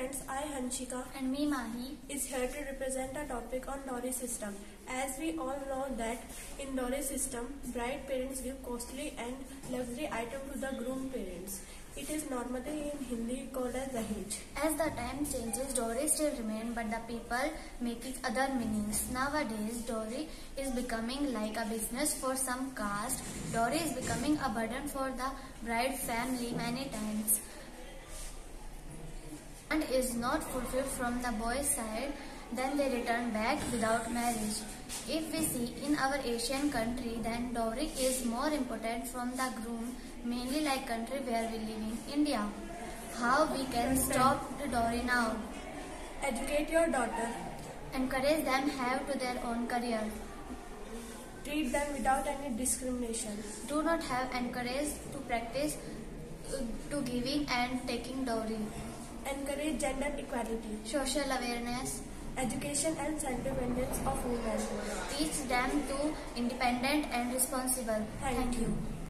friends, I Hanshika And me, Mahi. is here to represent a topic on dowry system. As we all know that in dowry system, bride parents give costly and luxury item to the groom parents. It is normally in Hindi called as Dahej. As the time changes, dowry still remain, but the people make it other meanings. Nowadays, dowry is becoming like a business for some caste. Dowry is becoming a burden for the bride family many times. And is not fulfilled from the boy's side, then they return back without marriage. If we see in our Asian country, then dowry is more important from the groom, mainly like country where we live in India. How we can stop the dowry now? Educate your daughter. Encourage them have to their own career. Treat them without any discrimination. Do not have encourage to practice uh, to giving and taking dowry. Encourage gender equality. Social awareness. Education and self-dependence of women. Teach them to independent and responsible. Thank you.